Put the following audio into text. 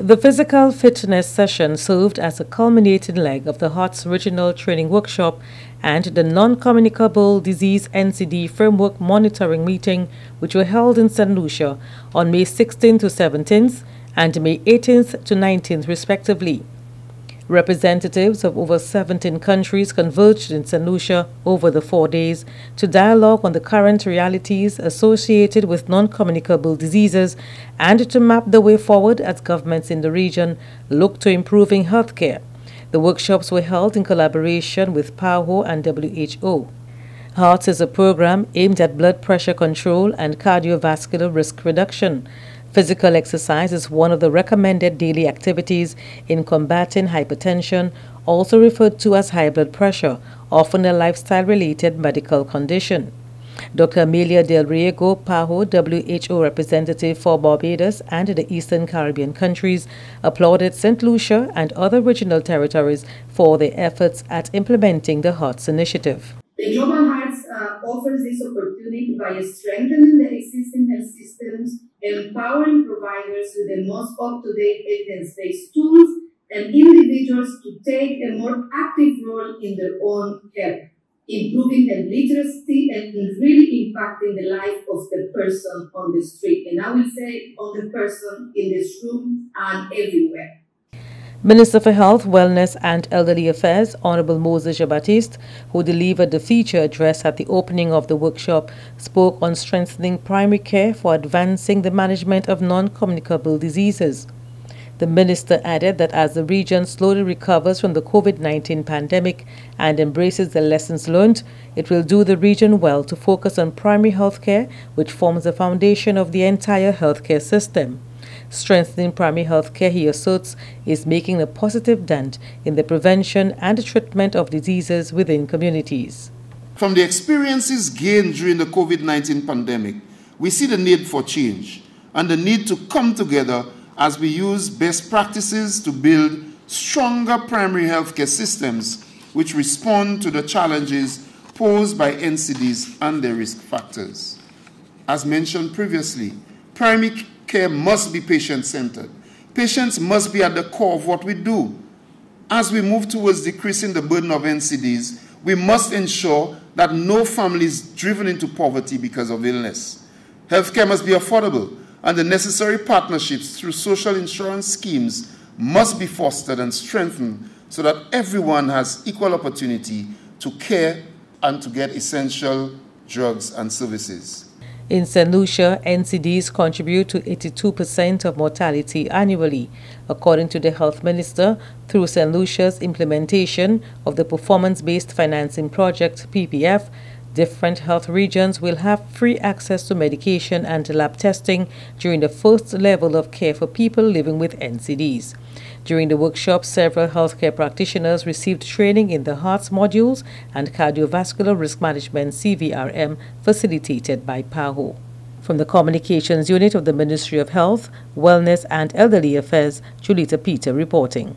The physical fitness session served as a culminating leg of the HEARTS regional training workshop and the Non-Communicable Disease NCD Framework Monitoring Meeting, which were held in St. Lucia on May 16 to 17th and May 18th to 19th, respectively. Representatives of over 17 countries converged in St. Lucia over the four days to dialogue on the current realities associated with non-communicable diseases and to map the way forward as governments in the region look to improving healthcare. The workshops were held in collaboration with PAHO and WHO. HEARTS is a program aimed at blood pressure control and cardiovascular risk reduction. Physical exercise is one of the recommended daily activities in combating hypertension, also referred to as high blood pressure, often a lifestyle related medical condition. Dr. Amalia Del Riego, PAHO, WHO representative for Barbados and the Eastern Caribbean countries, applauded St. Lucia and other regional territories for their efforts at implementing the HEARTS initiative. The offers this opportunity by strengthening the existing health systems empowering providers with the most up-to-date evidence-based tools and individuals to take a more active role in their own health, improving the literacy and really impacting the life of the person on the street. And I will say on the person in this room and everywhere. Minister for Health, Wellness and Elderly Affairs, Honorable Moses Jean-Baptiste, who delivered the feature address at the opening of the workshop, spoke on strengthening primary care for advancing the management of non-communicable diseases. The minister added that as the region slowly recovers from the COVID-19 pandemic and embraces the lessons learned, it will do the region well to focus on primary health care, which forms the foundation of the entire healthcare system. Strengthening primary health care, he asserts, is making a positive dent in the prevention and treatment of diseases within communities. From the experiences gained during the COVID 19 pandemic, we see the need for change and the need to come together as we use best practices to build stronger primary healthcare systems which respond to the challenges posed by NCDs and their risk factors. As mentioned previously, primary care must be patient centered. Patients must be at the core of what we do. As we move towards decreasing the burden of NCDs, we must ensure that no family is driven into poverty because of illness. Healthcare must be affordable, and the necessary partnerships through social insurance schemes must be fostered and strengthened so that everyone has equal opportunity to care and to get essential drugs and services. In St. Lucia, NCDs contribute to 82% of mortality annually, according to the health minister, through St. Lucia's implementation of the Performance Based Financing Project PBF. Different health regions will have free access to medication and lab testing during the first level of care for people living with NCDs. During the workshop, several healthcare practitioners received training in the HEARTS modules and cardiovascular risk management CVRM facilitated by PAHO. From the Communications Unit of the Ministry of Health, Wellness and Elderly Affairs, Julita Peter reporting.